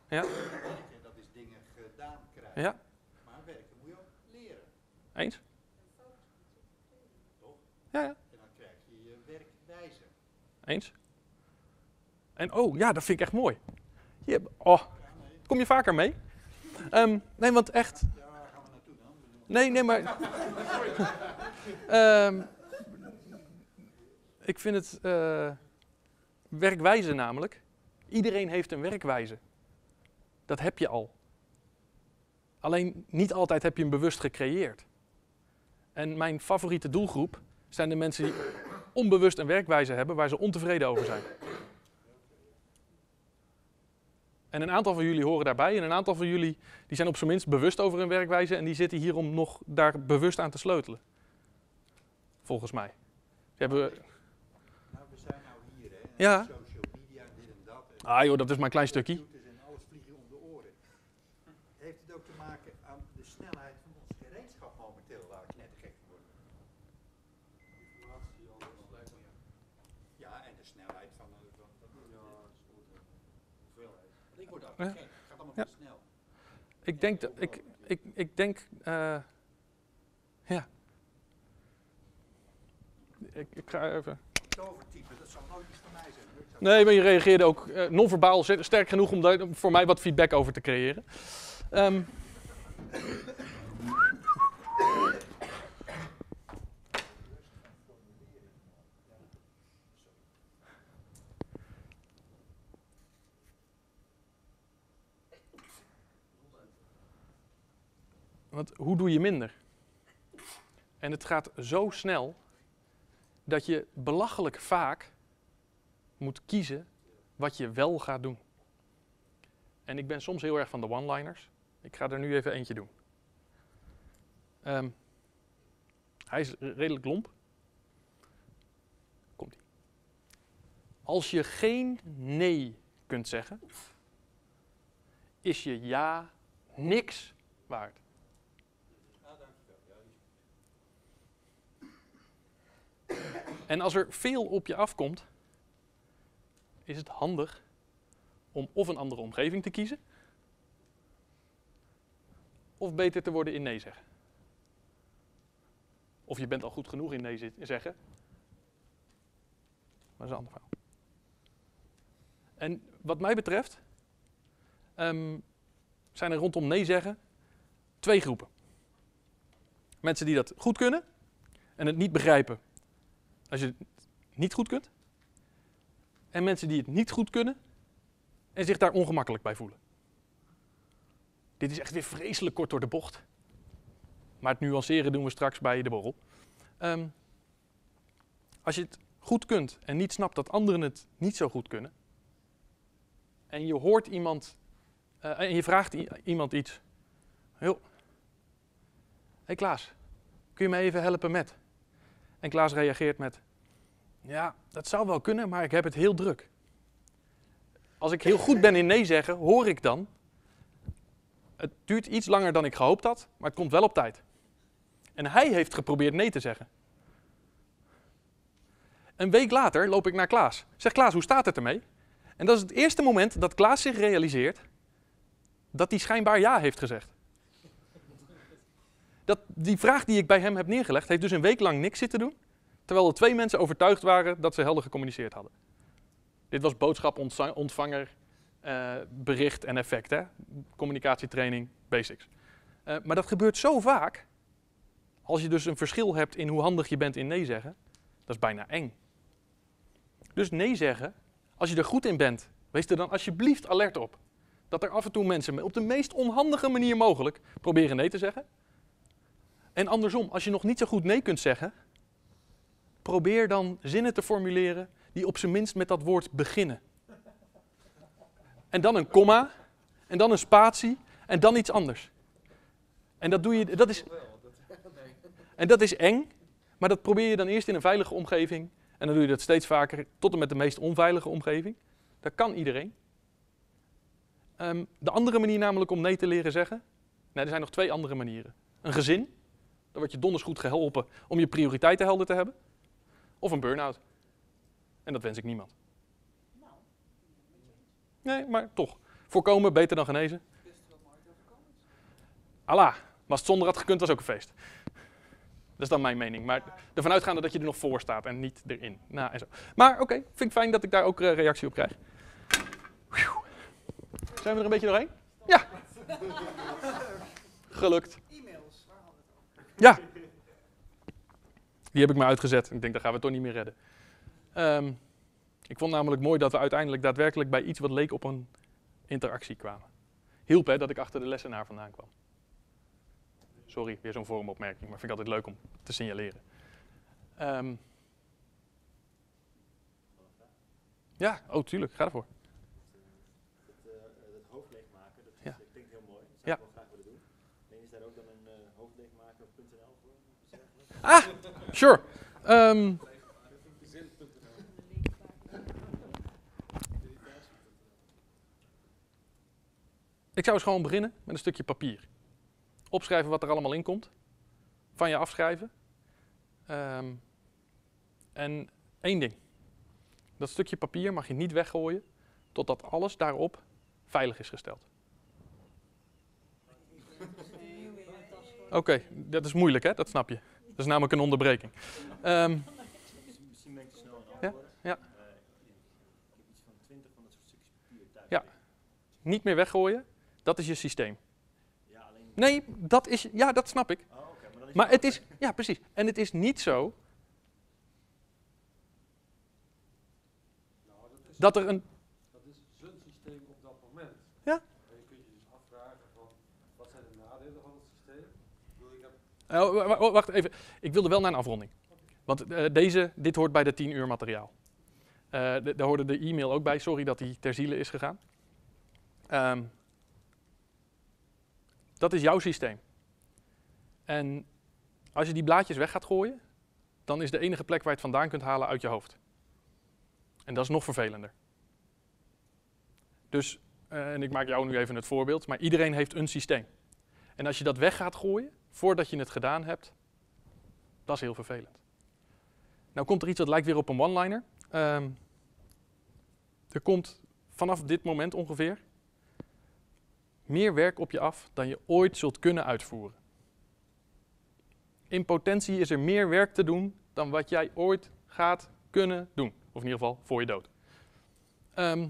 Ja. Werken, dat is dingen gedaan krijgen. ja, Maar werken moet je ook leren. eens? Toch? Ja, ja, En dan krijg je je werkwijze. Eens. En oh, ja, dat vind ik echt mooi. Je, oh, kom je vaker mee? Ehm, nee, want echt, Ja, gaan we naartoe dan? Nee, nee, maar. <laughs> Ehm, ik vind het eh, werkwijze namelijk. Iedereen heeft een werkwijze. Dat heb je al. Alleen niet altijd heb je hem bewust gecreëerd. En mijn favoriete doelgroep zijn de mensen die onbewust een werkwijze hebben waar ze ontevreden over zijn. En een aantal van jullie horen daarbij en een aantal van jullie die zijn op zijn minst bewust over hun werkwijze en die zitten hier om nog daar bewust aan te sleutelen. Volgens mij. Ze hebben, Nou, we zijn nou hier, hè. en Ja. Social media, dit en dat. Ah joh, dat is maar een klein stukje. computers En alles vliegen je om de oren. Heeft het ook te maken aan de snelheid van ons gereedschap momenteel, waar ik net gek van word? snelheid van eh, van- van- Ja, dat is goed. hè. hoeveelheid. Gek. Het gaat allemaal Ja. snel. Ik denk, dat, ik, ik, ik denk, eh, ja. Ik, ik ga even. Tovertype, dat zou nooit iets van mij zijn. Nee, maar je reageerde ook eh, non-verbaal sterk genoeg om daar voor mij wat feedback over te creëren. Ehm, Want hoe doe je minder? En het gaat zo snel dat je belachelijk vaak moet kiezen wat je wel gaat doen. En ik ben soms heel erg van de one-liners. Ik ga er nu even eentje doen. Ehm, hij is redelijk lomp. Komt ie. Als je geen nee kunt zeggen, is je ja niks waard. Ah, dankjewel. Ja, die- En als er veel op je afkomt, is het handig om of een andere omgeving te kiezen, of beter te worden in nee zeggen. Of je bent al goed genoeg in nee zeggen. Maar dat is een ander verhaal. En wat mij betreft ehm, zijn er rondom nee zeggen twee groepen. Mensen die dat goed kunnen en het niet begrijpen als je het niet goed kunt. En mensen die het niet goed kunnen en zich daar ongemakkelijk bij voelen. Dit is echt weer vreselijk kort door de bocht. Maar het nuanceren doen we straks bij de borrel. Ehm, als je het goed kunt en niet snapt dat anderen het niet zo goed kunnen. En je hoort iemand eh, en je vraagt iemand iets. Joh. hey Klaas, kun je me even helpen met? En Klaas reageert met: Ja, dat zou wel kunnen, maar ik heb het heel druk. Als ik heel goed ben in nee zeggen, hoor ik dan. Het duurt iets langer dan ik gehoopt had, maar het komt wel op tijd. En hij heeft geprobeerd nee te zeggen. Een week later loop ik naar Klaas. Zeg Klaas, hoe staat het ermee? En dat is het eerste moment dat Klaas zich realiseert dat hij schijnbaar ja heeft gezegd. Dat, die vraag die ik bij hem heb neergelegd, heeft dus een week lang niks zitten doen. Terwijl er twee mensen overtuigd waren dat ze helder gecommuniceerd hadden. Dit was boodschap, ontvanger, eh, bericht en effect. Hè? Communicatietraining, basics. Eh, maar dat gebeurt zo vaak. Als je dus een verschil hebt in hoe handig je bent in nee zeggen, dat is bijna eng. Dus nee zeggen, als je er goed in bent, wees er dan alsjeblieft alert op. Dat er af en toe mensen op de meest onhandige manier mogelijk proberen nee te zeggen. En andersom, als je nog niet zo goed nee kunt zeggen, probeer dan zinnen te formuleren die op zijn minst met dat woord beginnen. En dan een komma, en dan een spatie, en dan iets anders. En dat, doe je, dat, is, en dat is eng, maar dat probeer je dan eerst in een veilige omgeving. En dan doe je dat steeds vaker, tot en met de meest onveilige omgeving. Dat kan iedereen. Ehm, de andere manier namelijk om nee te leren zeggen, nee, er zijn nog twee andere manieren. Een gezin, dan word je donders goed geholpen om je prioriteiten helder te hebben. Of een burn-out. En dat wens ik niemand. Nee, maar toch. Voorkomen, beter dan genezen. Allah, maar als het zonder had gekund, was ook een feest. Dat is dan mijn mening. Maar ervan uitgaande dat je er nog voor staat en niet erin. Nou, en zo. Maar oké, vind ik fijn dat ik daar ook eh, reactie op krijg. Zijn we er een beetje doorheen? Ja. <laughs> Gelukt. E-mails, waar hadden we het over? Ja. Die heb ik maar uitgezet. Ik denk, dat gaan we toch niet meer redden. Ehm, ik vond namelijk mooi dat we uiteindelijk daadwerkelijk bij iets wat leek op een interactie kwamen. Hielp hè, dat ik achter de lessenaar vandaan kwam. Sorry, weer zo'n vormopmerking, maar vind ik altijd leuk om te signaleren. Ehm, ja, oh tuurlijk, ga ervoor. Dat, eh, eh, dat hoofd leegmaken, dat, is, Ja. heel mooi. Dat Ja. ik wel graag willen doen. Alleen is daar ook dan een uh, hoofdleegmaker.nl voor? of iets dergelijks? Ah, sure. Ehm, ik zou eens gewoon beginnen met een stukje papier. Opschrijven wat er allemaal in komt. Van je afschrijven. Ehm, en één ding. Dat stukje papier mag je niet weggooien totdat alles daarop veilig is gesteld. Oké, dat is moeilijk hè, dat snap je. Dat is namelijk een onderbreking. Misschien ben ik te snel Ja, antwoorden. ja. Ja. niet meer weggooien, dat is je systeem. Nee, dat is, ja, dat snap ik. Oh, maar Maar het is, ja precies. En het is niet zo Nou, dat is, dat er een, dat is zijn systeem op dat moment. Ja. En je kunt je dus afvragen van, wat zijn de nadelen van het systeem? Ik bedoel, ik heb Wa- wacht even. Ik wilde wel naar een afronding. Want eh, deze, dit hoort bij de 10 uur materiaal. Eh, daar hoorde de e-mail ook bij. Sorry dat die ter ziele is gegaan. Ehm, dat is jouw systeem. En als je die blaadjes weg gaat gooien, dan is de enige plek waar je het vandaan kunt halen uit je hoofd. En dat is nog vervelender. Dus, eh, en ik maak jou nu even het voorbeeld, maar iedereen heeft een systeem. En als je dat weg gaat gooien, voordat je het gedaan hebt, dat is heel vervelend. Nou komt er iets dat lijkt weer op een one-liner. Ehm, er komt vanaf dit moment ongeveer meer werk op je af dan je ooit zult kunnen uitvoeren. In potentie is er meer werk te doen dan wat jij ooit gaat kunnen doen. Of in ieder geval voor je dood. Ehm,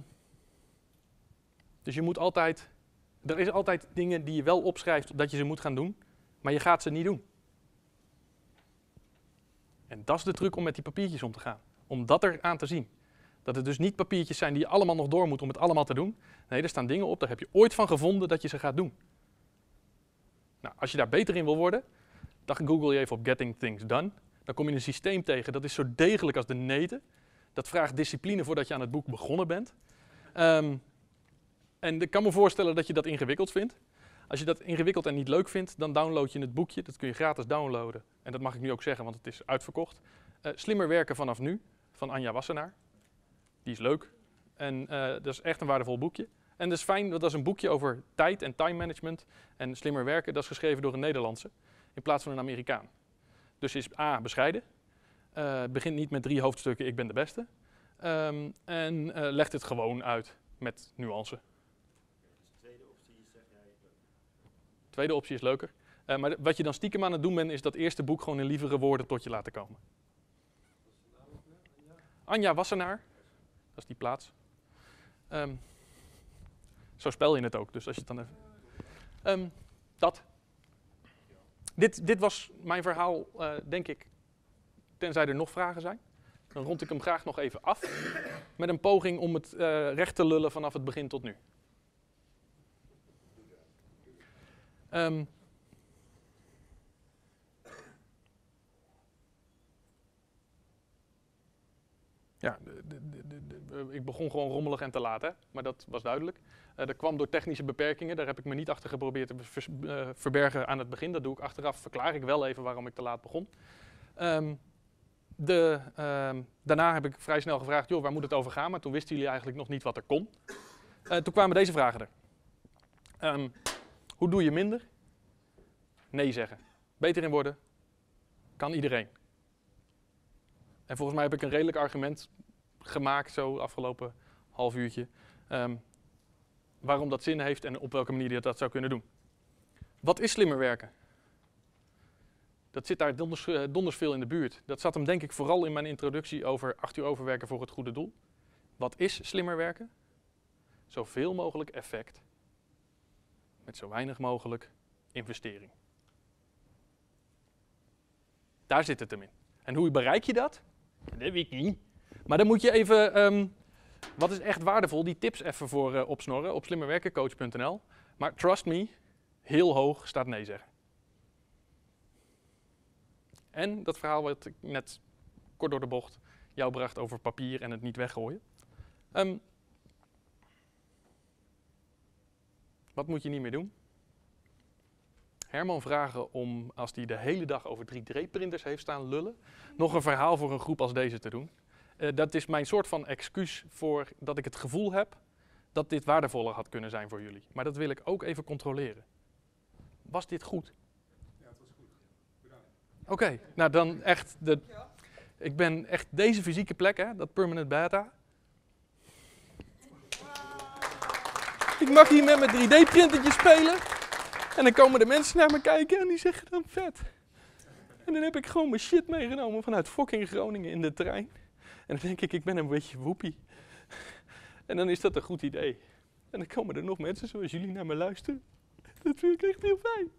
dus je moet altijd er is altijd dingen die je wel opschrijft dat je ze moet gaan doen, maar je gaat ze niet doen. En dat is de truc om met die papiertjes om te gaan. Om dat er aan te zien. Dat het dus niet papiertjes zijn die je allemaal nog door moet om het allemaal te doen. Nee, er staan dingen op, daar heb je ooit van gevonden dat je ze gaat doen. Nou, als je daar beter in wil worden, dan google je even op Getting Things Done. Dan kom je een systeem tegen, dat is zo degelijk als de neten. Dat vraagt discipline voordat je aan het boek begonnen bent. Ehm, en ik kan me voorstellen dat je dat ingewikkeld vindt. Als je dat ingewikkeld en niet leuk vindt, dan download je het boekje. Dat kun je gratis downloaden. En dat mag ik nu ook zeggen, want het is uitverkocht. Eh, Slimmer werken vanaf nu, van Anja Wassenaar. Die is leuk. En eh, dat is echt een waardevol boekje. En dat is fijn, want dat is een boekje over tijd en time management. En slimmer werken, dat is geschreven door een Nederlandse. In plaats van een Amerikaan. Dus is A, bescheiden. Eh, begint niet met drie hoofdstukken, ik ben de beste. Ehm, en legt het gewoon uit met nuance. Dus de tweede optie zeg jij... leuk. Tweede optie is leuker. Eh, maar wat je dan stiekem aan het doen bent, is dat eerste boek gewoon in lievere woorden tot je laten komen. Anja Wassenaar, dat is die plaats. Ehm, zo spel je het ook, dus als je het dan even... Ehm, dat. Dit, dit was mijn verhaal, eh, denk ik, tenzij er nog vragen zijn. Dan rond ik hem graag nog even af, met een poging om het eh, recht te lullen vanaf het begin tot nu. Ehm, ja, eh, ik begon gewoon rommelig en te laat, hè? maar dat was duidelijk. Eh, dat kwam door technische beperkingen, daar heb ik me niet achter geprobeerd te eh, verbergen aan het begin. Dat doe ik achteraf, verklaar ik wel even waarom ik te laat begon. Ehm, de, ehm, daarna heb ik vrij snel gevraagd, joh, waar moet het over gaan? Maar toen wisten jullie eigenlijk nog niet wat er kon. Eh, toen kwamen deze vragen er. Hoe doe je minder? Nee zeggen. Beter in worden? Kan iedereen. En volgens mij heb ik een redelijk argument gemaakt, zo afgelopen half uurtje, ehm, waarom dat zin heeft en op welke manier je dat zou kunnen doen. Wat is slimmer werken? Dat zit daar donders, eh, donders veel in de buurt. Dat zat hem denk ik vooral in mijn introductie over acht uur overwerken voor het goede doel. Wat is slimmer werken? Zoveel mogelijk effect met zo weinig mogelijk investering. Daar zit het hem in. En hoe bereik je dat? Dat weet ik niet. Maar dan moet je even, ehm, wat is echt waardevol, die tips even voor eh, opsnorren op slimmerwerkencoach.nl. Maar trust me, heel hoog staat nee zeggen. En dat verhaal wat ik net kort door de bocht jou bracht over papier en het niet weggooien. Ehm, wat moet je niet meer doen? Herman vragen om, als hij de hele dag over 3D-printers heeft staan lullen, nog een verhaal voor een groep als deze te doen. Eh, dat is mijn soort van excuus voor dat ik het gevoel heb dat dit waardevoller had kunnen zijn voor jullie. Maar dat wil ik ook even controleren. Was dit goed? Ja, het was goed. Bedankt. Oké, nou dan echt, de, ik ben echt deze fysieke plek, hè, dat permanent beta, Ik mag hier met mijn 3D-printertje spelen. En dan komen de mensen naar me kijken en die zeggen dan vet. En dan heb ik gewoon mijn shit meegenomen vanuit fucking Groningen in de trein. En dan denk ik, ik ben een beetje woepie. En dan is dat een goed idee. En dan komen er nog mensen zoals jullie naar me luisteren. Dat vind ik echt heel fijn.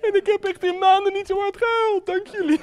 En ik heb echt in maanden niet zo hard gehuild, dank jullie.